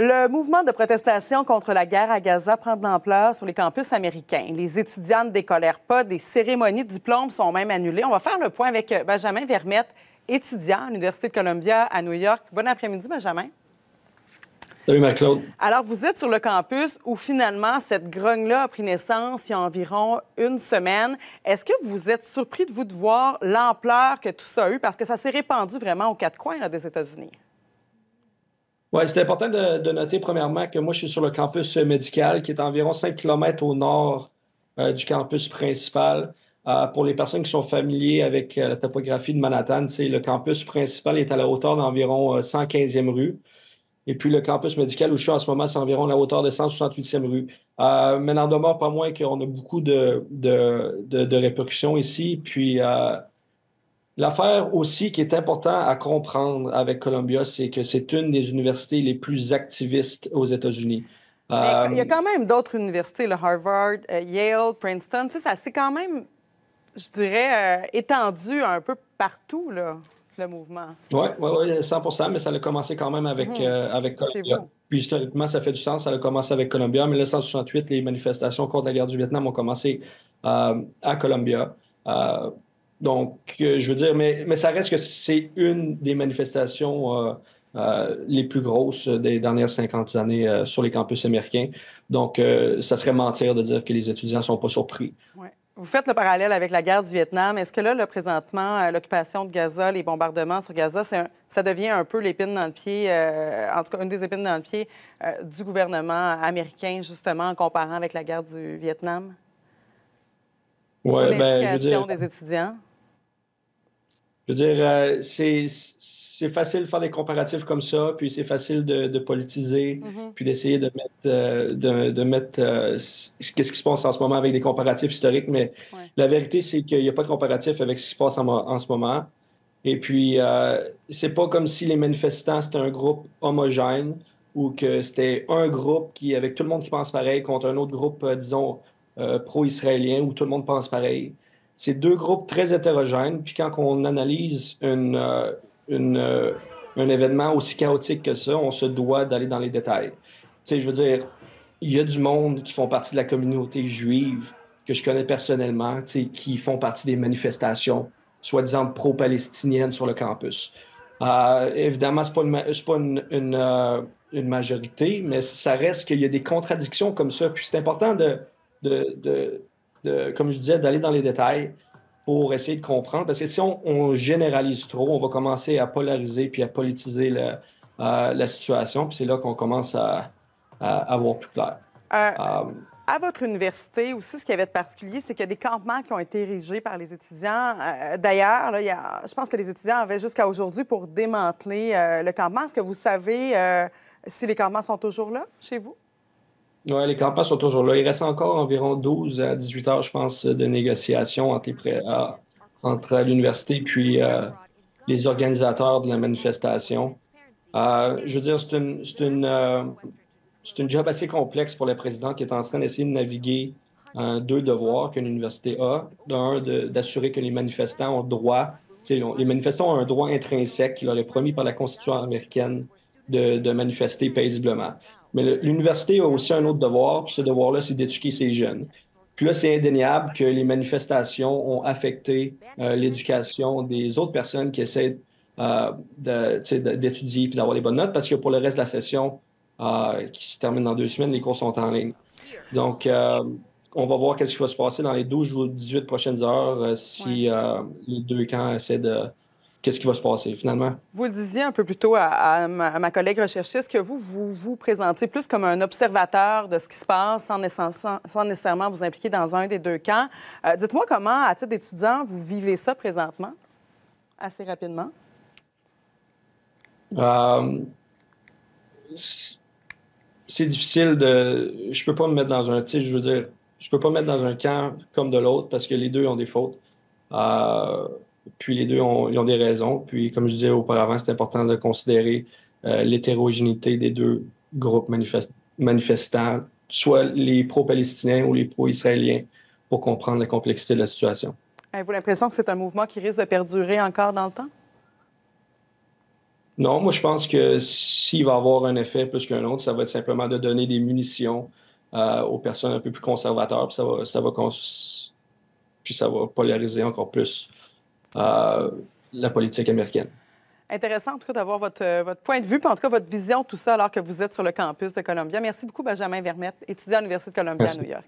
Le mouvement de protestation contre la guerre à Gaza prend de l'ampleur sur les campus américains. Les étudiants ne décolèrent pas, des cérémonies de diplôme sont même annulées. On va faire le point avec Benjamin Vermette, étudiant à l'Université de Columbia à New York. Bon après-midi, Benjamin. Salut, Marc-Claude. Alors, vous êtes sur le campus où finalement cette grogne-là a pris naissance il y a environ une semaine. Est-ce que vous êtes surpris de vous de voir l'ampleur que tout ça a eu? Parce que ça s'est répandu vraiment aux quatre coins des États-Unis? Oui, c'est important de, noter premièrement que moi, je suis sur le campus médical qui est environ 5 km au nord euh, du campus principal. Euh, pour les personnes qui sont familiers avec euh, la topographie de Manhattan, le campus principal est à la hauteur d'environ 115e rue. Et puis le campus médical où je suis en ce moment, c'est environ la hauteur de 168e rue. mais n'en demeure pas moins qu'on a beaucoup de, de, de, répercussions ici. Puis L'affaire aussi qui est important à comprendre avec Columbia, c'est que c'est une des universités les plus activistes aux États-Unis. il y a euh, quand même d'autres universités, le Harvard, euh, Yale, Princeton. Tu sais, ça s'est quand même, je dirais, euh, étendu un peu partout, là, le mouvement. Oui, ouais, ouais, 100 mais ça a commencé quand même avec, mhm. avec Columbia. Puis historiquement, ça fait du sens. Ça a commencé avec Columbia, le 168, les manifestations contre la guerre du Vietnam ont commencé à Columbia. Donc, euh, je veux dire, mais, mais ça reste que c'est une des manifestations euh, euh, les plus grosses des dernières 50 années sur les campus américains. Donc, ça serait mentir de dire que les étudiants ne sont pas surpris. Ouais. Vous faites le parallèle avec la guerre du Vietnam. Est-ce que là, le présentement, l'occupation de Gaza, les bombardements sur Gaza, ça devient un peu l'épine dans le pied, en tout cas une des épines dans le pied du gouvernement américain, justement, en comparant avec la guerre du Vietnam? Oui, bien, je veux dire... des étudiants? Je veux dire, euh, c'est facile de faire des comparatifs comme ça, puis c'est facile de, politiser, mm-hmm. puis d'essayer de mettre, euh, de, mettre euh, qu'est-ce qui se passe en ce moment avec des comparatifs historiques. Mais la vérité, c'est qu'il n'y a pas de comparatif avec ce qui se passe en, ce moment. Et puis, c'est pas comme si les manifestants, c'était un groupe homogène ou que c'était un groupe qui, avec tout le monde qui pense pareil, contre un autre groupe, disons, pro-israélien, où tout le monde pense pareil c'est deux groupes très hétérogènes. Puis quand on analyse une, euh, euh, un événement aussi chaotique que ça, on se doit d'aller dans les détails. Tu sais, je veux dire, il y a du monde qui font partie de la communauté juive que je connais personnellement, tu sais, qui font partie des manifestations, soi-disant pro-palestiniennes sur le campus. Euh, évidemment, ce n'est pas, une, une, majorité, mais ça reste qu'il y a des contradictions comme ça. Puis c'est important de, de comme je disais, d'aller dans les détails pour essayer de comprendre. Parce que si on, généralise trop, on va commencer à polariser puis à politiser euh, la situation. Puis c'est là qu'on commence à, avoir voir plus clair. Euh, euh, à votre université aussi, ce qui avait de particulier, c'est qu'il y a des campements qui ont été érigés par les étudiants. D'ailleurs, je pense que les étudiants avaient jusqu'à aujourd'hui pour démanteler le campement. Est-ce que vous savez si les campements sont toujours là chez vous? Oui, les campagnes sont toujours là. Il reste encore environ 12 à 18 heures, je pense, de négociations entre, entre l'université puis euh, les organisateurs de la manifestation. Euh, je veux dire, c'est une, une, euh, une job assez complexe pour le président qui est en train d'essayer de naviguer deux devoirs qu'une université a. D'un, d'assurer que les manifestants ont droit, les manifestants ont un droit intrinsèque qui leur est promis par la Constitution américaine de manifester paisiblement. Mais l'université a aussi un autre devoir, puis ce devoir-là, c'est d'éduquer ces jeunes. Puis là, c'est indéniable que les manifestations ont affecté euh, l'éducation des autres personnes qui essaient euh, d'étudier et d'avoir des bonnes notes, parce que pour le reste de la session, euh, qui se termine dans deux semaines, les cours sont en ligne. Donc, on va voir qu'est-ce qui va se passer dans les 12 ou 18 prochaines heures si les deux camps essaient de qu'est-ce qui va se passer finalement? Vous le disiez un peu plus tôt à, ma, collègue recherchiste que vous, vous vous présentez plus comme un observateur de ce qui se passe sans, nécessairement vous impliquer dans un des deux camps. Euh, dites-moi comment, à titre d'étudiant, vous vivez ça présentement, assez rapidement? Euh, c'est difficile de. Je peux pas me mettre dans un. Tu je veux dire, je peux pas me mettre dans un camp comme de l'autre parce que les deux ont des fautes. Euh, puis les deux ont, ils ont des raisons. Puis comme je disais auparavant, c'est important de considérer euh, l'hétérogénéité des deux groupes manifestants, soit les pro-palestiniens ou les pro-israéliens, pour comprendre la complexité de la situation. Avez-vous l'impression que c'est un mouvement qui risque de perdurer encore dans le temps? Non, moi je pense que s'il va avoir un effet plus qu'un autre, ça va être simplement de donner des munitions euh, aux personnes un peu plus conservateurs, puis ça va, ça va, puis ça va polariser encore plus la politique américaine. Intéressant, en tout cas, d'avoir votre, euh, votre, point de vue, puis en tout cas, votre vision, tout ça, alors que vous êtes sur le campus de Columbia. Merci beaucoup, Benjamin Vermette, étudiant à l'Université de Columbia à New York.